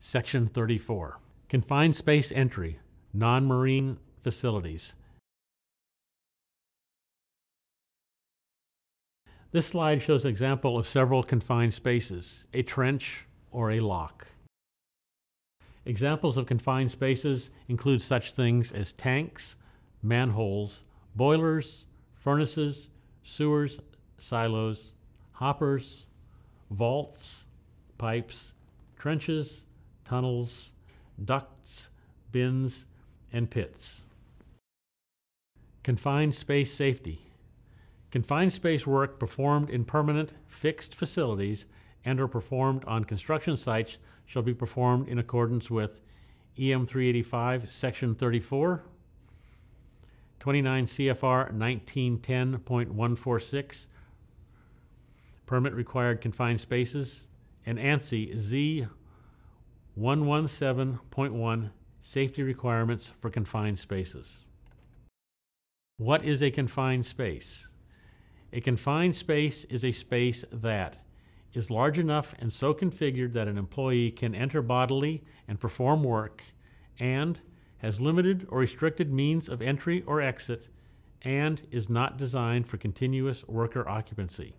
Section 34. Confined space entry, non-marine facilities. This slide shows an example of several confined spaces, a trench or a lock. Examples of confined spaces include such things as tanks, manholes, boilers, furnaces, sewers, silos, hoppers, vaults, pipes, trenches, tunnels, ducts, bins, and pits. Confined space safety. Confined space work performed in permanent, fixed facilities and or performed on construction sites shall be performed in accordance with EM 385, Section 34, 29 CFR 1910.146, permit required confined spaces, and ANSI Z 117.1, safety requirements for confined spaces. What is a confined space? A confined space is a space that is large enough and so configured that an employee can enter bodily and perform work, and has limited or restricted means of entry or exit, and is not designed for continuous worker occupancy.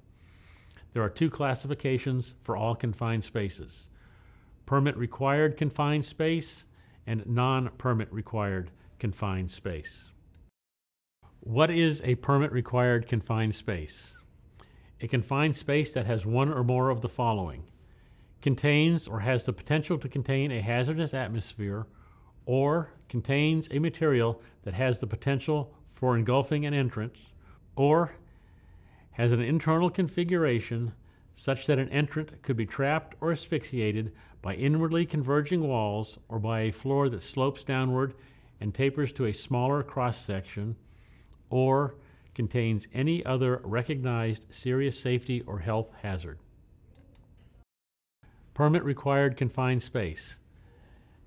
There are two classifications for all confined spaces permit required confined space and non permit required confined space. What is a permit required confined space? A confined space that has one or more of the following contains or has the potential to contain a hazardous atmosphere or contains a material that has the potential for engulfing an entrance or has an internal configuration such that an entrant could be trapped or asphyxiated by inwardly converging walls or by a floor that slopes downward and tapers to a smaller cross section or contains any other recognized serious safety or health hazard. Permit required confined space.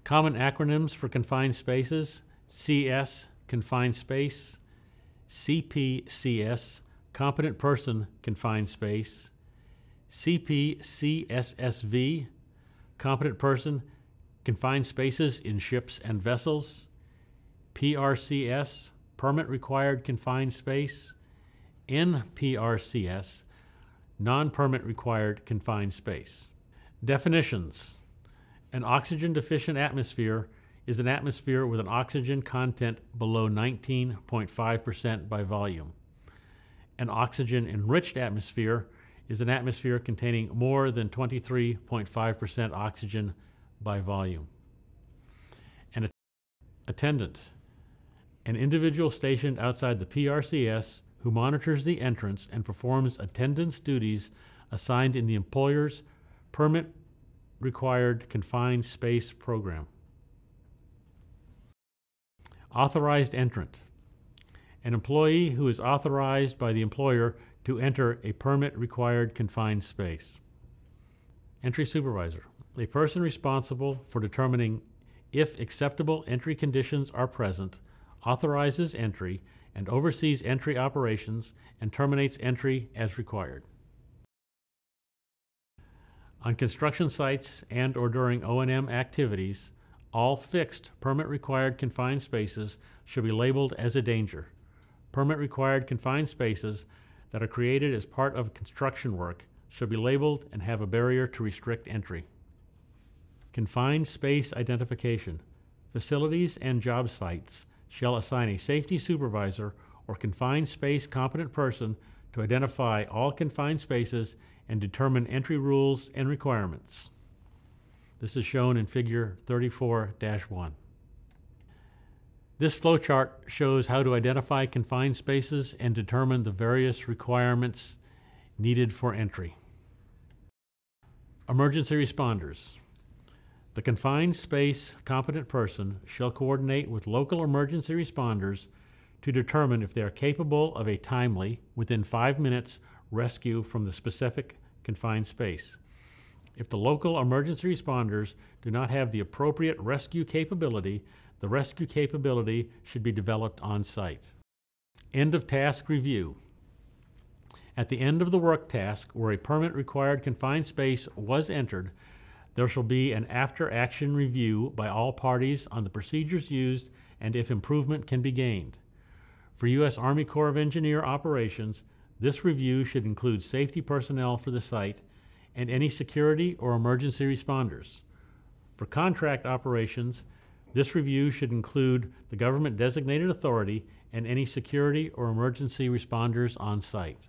Common acronyms for confined spaces CS, confined space, CPCS, competent person confined space, CPCSSV, competent person confined spaces in ships and vessels, PRCS, permit required confined space, NPRCS, non permit required confined space. Definitions An oxygen deficient atmosphere is an atmosphere with an oxygen content below 19.5% by volume. An oxygen enriched atmosphere is an atmosphere containing more than 23.5% oxygen by volume. An attendant an individual stationed outside the PRCS who monitors the entrants and performs attendance duties assigned in the employer's permit required confined space program. Authorized entrant. An employee who is authorized by the employer to enter a permit required confined space. Entry supervisor. A person responsible for determining if acceptable entry conditions are present authorizes entry, and oversees entry operations and terminates entry as required. On construction sites and or during O&M activities, all fixed permit required confined spaces should be labeled as a danger. Permit required confined spaces that are created as part of construction work should be labeled and have a barrier to restrict entry. Confined space identification. Facilities and job sites shall assign a safety supervisor or confined space competent person to identify all confined spaces and determine entry rules and requirements. This is shown in Figure 34-1. This flowchart shows how to identify confined spaces and determine the various requirements needed for entry. Emergency responders. The confined space competent person shall coordinate with local emergency responders to determine if they are capable of a timely, within five minutes, rescue from the specific confined space. If the local emergency responders do not have the appropriate rescue capability, the rescue capability should be developed on site. End of task review. At the end of the work task where a permit required confined space was entered, There shall be an after-action review by all parties on the procedures used and if improvement can be gained. For U.S. Army Corps of Engineer operations, this review should include safety personnel for the site and any security or emergency responders. For contract operations, this review should include the government designated authority and any security or emergency responders on site.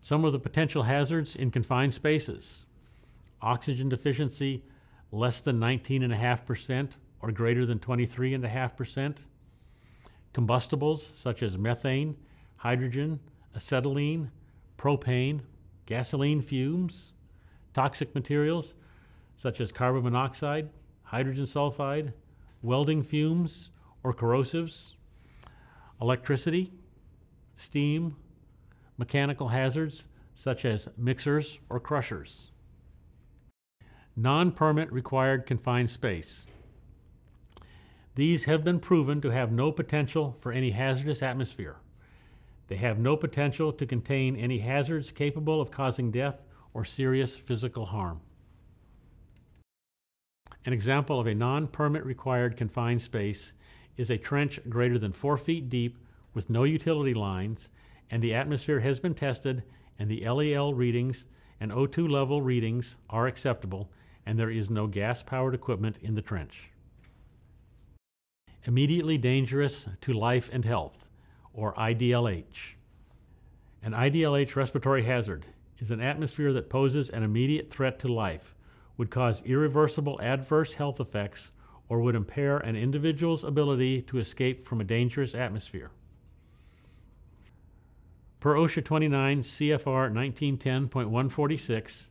Some of the potential hazards in confined spaces. Oxygen deficiency less than 19.5% or greater than 23.5%, combustibles such as methane, hydrogen, acetylene, propane, gasoline fumes, toxic materials such as carbon monoxide, hydrogen sulfide, welding fumes or corrosives, electricity, steam, mechanical hazards such as mixers or crushers. Non-permit required confined space. These have been proven to have no potential for any hazardous atmosphere. They have no potential to contain any hazards capable of causing death or serious physical harm. An example of a non-permit required confined space is a trench greater than four feet deep with no utility lines, and the atmosphere has been tested, and the LEL readings and O2 level readings are acceptable, and there is no gas powered equipment in the trench. Immediately dangerous to life and health, or IDLH. An IDLH respiratory hazard is an atmosphere that poses an immediate threat to life, would cause irreversible adverse health effects, or would impair an individual's ability to escape from a dangerous atmosphere. Per OSHA 29 CFR 1910.146,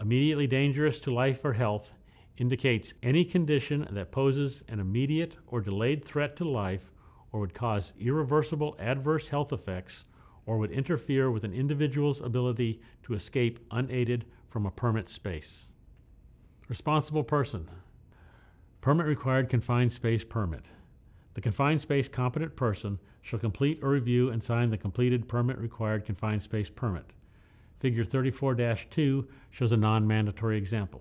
immediately dangerous to life or health indicates any condition that poses an immediate or delayed threat to life or would cause irreversible adverse health effects or would interfere with an individual's ability to escape unaided from a permit space. Responsible person. Permit required confined space permit. The confined space competent person shall complete or review and sign the completed permit required confined space permit. Figure 34-2 shows a non-mandatory example.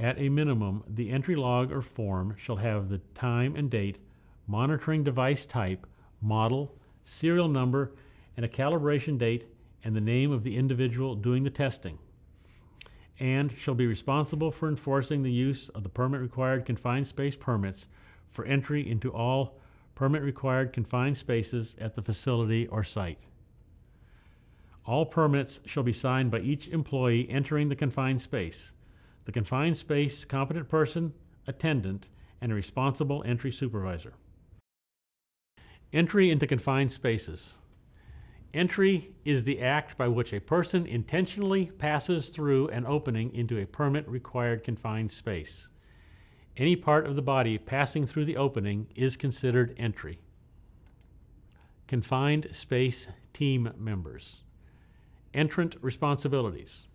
At a minimum, the entry log or form shall have the time and date, monitoring device type, model, serial number, and a calibration date and the name of the individual doing the testing, and shall be responsible for enforcing the use of the permit required confined space permits for entry into all permit required confined spaces at the facility or site. All permits shall be signed by each employee entering the confined space, the confined space competent person, attendant, and a responsible entry supervisor. Entry into confined spaces. Entry is the act by which a person intentionally passes through an opening into a permit required confined space. Any part of the body passing through the opening is considered entry. Confined space team members entrant responsibilities.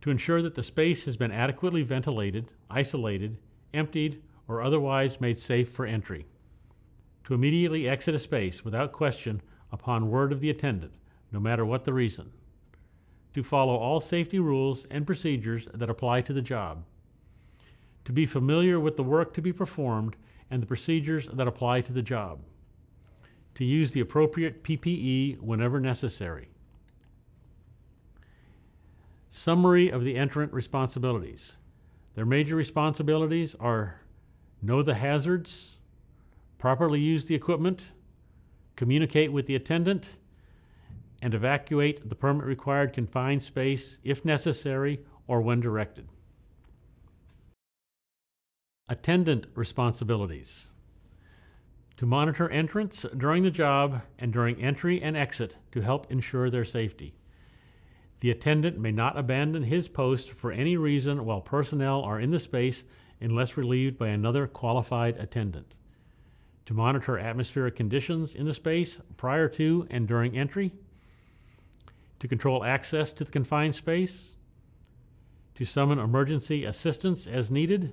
To ensure that the space has been adequately ventilated, isolated, emptied, or otherwise made safe for entry. To immediately exit a space without question upon word of the attendant, no matter what the reason. To follow all safety rules and procedures that apply to the job. To be familiar with the work to be performed and the procedures that apply to the job. To use the appropriate PPE whenever necessary. Summary of the entrant responsibilities. Their major responsibilities are know the hazards, properly use the equipment, communicate with the attendant, and evacuate the permit required confined space if necessary or when directed. Attendant responsibilities. To monitor entrants during the job and during entry and exit to help ensure their safety. The attendant may not abandon his post for any reason while personnel are in the space unless relieved by another qualified attendant. To monitor atmospheric conditions in the space prior to and during entry. To control access to the confined space. To summon emergency assistance as needed.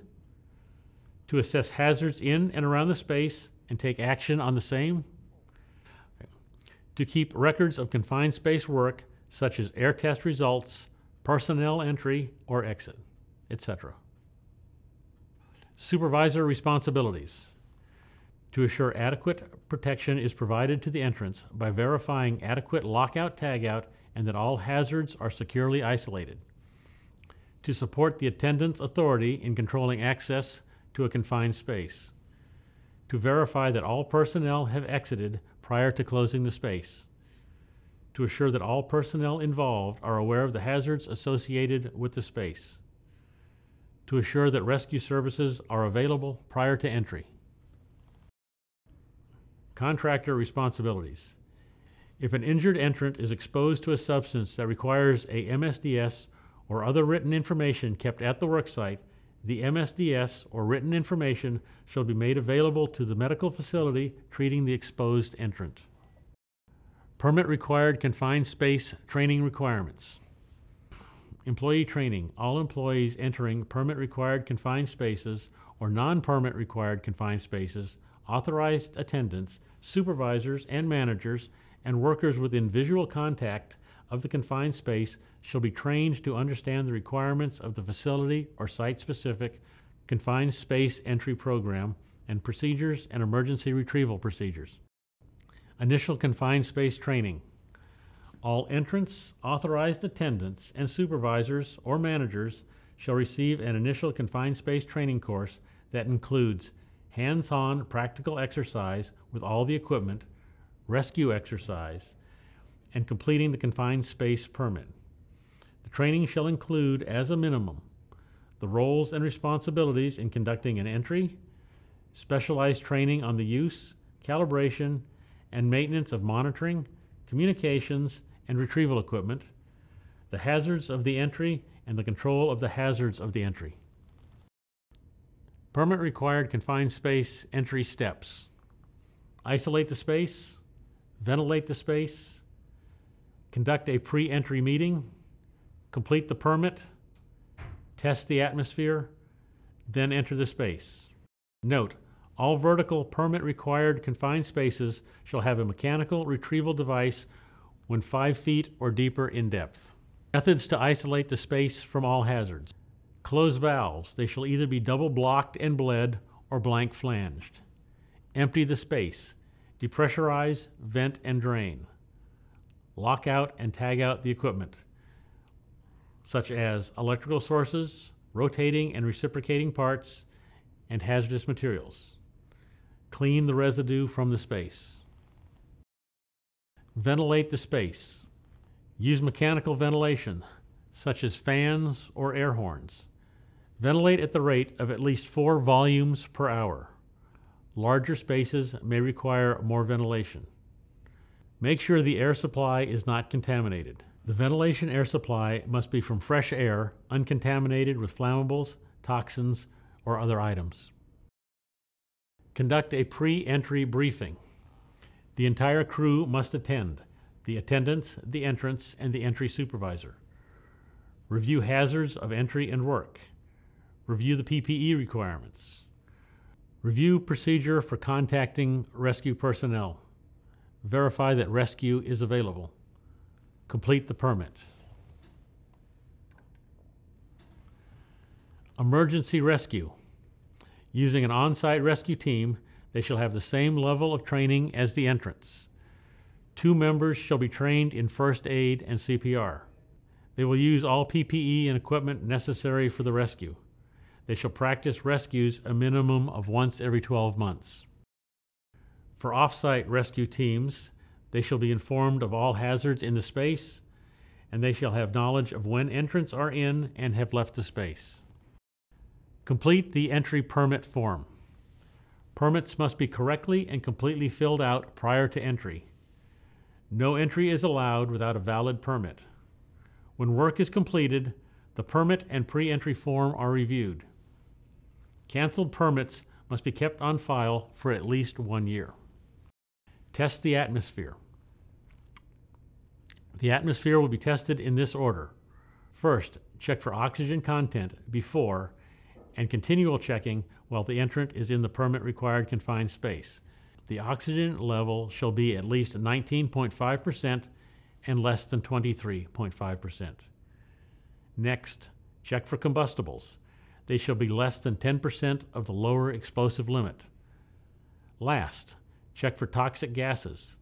To assess hazards in and around the space and take action on the same. To keep records of confined space work such as air test results, personnel entry or exit, etc. Supervisor responsibilities. To assure adequate protection is provided to the entrants by verifying adequate lockout tagout and that all hazards are securely isolated. To support the attendant's authority in controlling access to a confined space. To verify that all personnel have exited prior to closing the space. To assure that all personnel involved are aware of the hazards associated with the space. To assure that rescue services are available prior to entry. Contractor responsibilities. If an injured entrant is exposed to a substance that requires a MSDS or other written information kept at the worksite, the MSDS or written information shall be made available to the medical facility treating the exposed entrant. Permit required confined space training requirements. Employee training. All employees entering permit required confined spaces or non permit required confined spaces, authorized attendants, supervisors and managers, and workers within visual contact of the confined space shall be trained to understand the requirements of the facility or site specific confined space entry program and procedures and emergency retrieval procedures. Initial confined space training. All entrants, authorized attendants, and supervisors or managers shall receive an initial confined space training course that includes hands on practical exercise with all the equipment, rescue exercise, and completing the confined space permit. The training shall include, as a minimum, the roles and responsibilities in conducting an entry, specialized training on the use, calibration, and maintenance of monitoring, communications, and retrieval equipment, the hazards of the entry, and the control of the hazards of the entry. Permit required confined space entry steps. Isolate the space, ventilate the space, conduct a pre entry meeting, complete the permit, test the atmosphere, then enter the space. Note, all vertical permit required confined spaces shall have a mechanical retrieval device when 5 feet or deeper in depth. Methods to isolate the space from all hazards. Close valves. They shall either be double blocked and bled or blank flanged. Empty the space. Depressurize, vent, and drain. Lock out and tag out the equipment, such as electrical sources, rotating and reciprocating parts, and hazardous materials. Clean the residue from the space. Ventilate the space. Use mechanical ventilation, such as fans or air horns. Ventilate at the rate of at least four volumes per hour. Larger spaces may require more ventilation. Make sure the air supply is not contaminated. The ventilation air supply must be from fresh air, uncontaminated with flammables, toxins, or other items. Conduct a pre entry briefing. The entire crew must attend the attendants, the entrants, and the entry supervisor. Review hazards of entry and work. Review the PPE requirements. Review procedure for contacting rescue personnel. Verify that rescue is available. Complete the permit. Emergency rescue. Using an on site rescue team, they shall have the same level of training as the entrants. Two members shall be trained in first aid and CPR. They will use all PPE and equipment necessary for the rescue. They shall practice rescues a minimum of once every 12 months. For off-site rescue teams, they shall be informed of all hazards in the space, and they shall have knowledge of when entrants are in and have left the space. Complete the entry permit form. Permits must be correctly and completely filled out prior to entry. No entry is allowed without a valid permit. When work is completed, the permit and pre entry form are reviewed. Canceled permits must be kept on file for at least one year. Test the atmosphere. The atmosphere will be tested in this order. First, check for oxygen content before and continual checking while the entrant is in the permit required confined space. The oxygen level shall be at least 19.5% and less than 23.5%. Next, check for combustibles. They shall be less than 10% of the lower explosive limit. Last, check for toxic gases.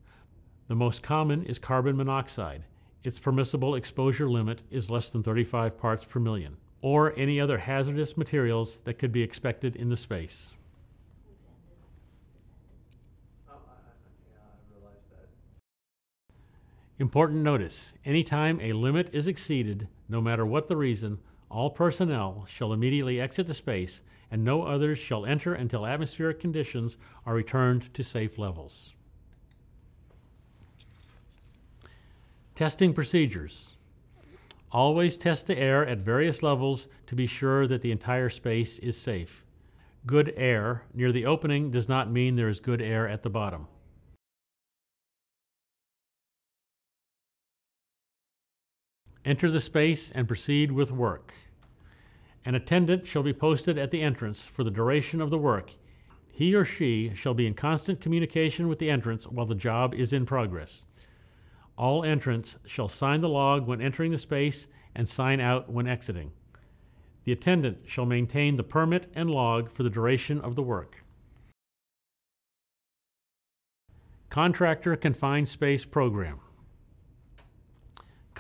The most common is carbon monoxide. Its permissible exposure limit is less than 35 parts per million, or any other hazardous materials that could be expected in the space. Important notice anytime a limit is exceeded, no matter what the reason, all personnel shall immediately exit the space and no others shall enter until atmospheric conditions are returned to safe levels. Testing procedures. Always test the air at various levels to be sure that the entire space is safe. Good air near the opening does not mean there is good air at the bottom. Enter the space and proceed with work. An attendant shall be posted at the entrance for the duration of the work. He or she shall be in constant communication with the entrants while the job is in progress. All entrants shall sign the log when entering the space and sign out when exiting. The attendant shall maintain the permit and log for the duration of the work. Contractor Confined Space Program.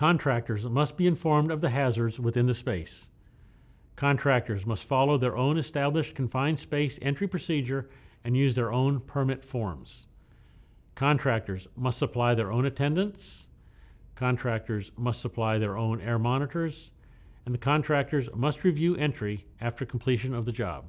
Contractors must be informed of the hazards within the space. Contractors must follow their own established confined space entry procedure and use their own permit forms. Contractors must supply their own attendants. Contractors must supply their own air monitors. And the contractors must review entry after completion of the job.